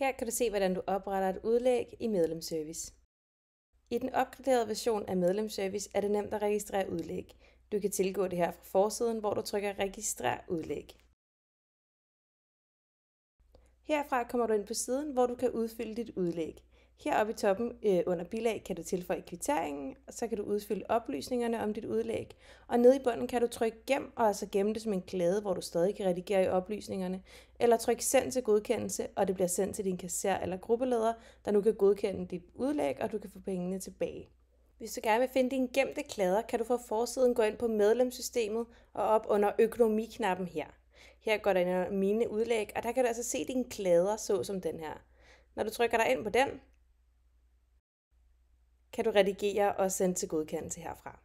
Her kan du se, hvordan du opretter et udlæg i medlemsservice. I den opgraderede version af medlemsservice er det nemt at registrere udlæg. Du kan tilgå det her fra forsiden, hvor du trykker Registrer udlæg. Herfra kommer du ind på siden, hvor du kan udfylde dit udlæg. Heroppe i toppen øh, under bilag kan du tilføje kvitteringen, og så kan du udfylde oplysningerne om dit udlæg. Og nede i bunden kan du trykke gem, og altså gemme det som en klade, hvor du stadig kan redigere i oplysningerne. Eller tryk send til godkendelse, og det bliver sendt til din kasser eller gruppeleder, der nu kan godkende dit udlæg, og du kan få pengene tilbage. Hvis du gerne vil finde dine gemte klader, kan du fra forsiden gå ind på medlemssystemet og op under økonomiknappen her. Her går der ind under mine udlæg, og der kan du altså se dine klader, så som den her. Når du trykker dig ind på den, kan du redigere og sende til godkendelse herfra.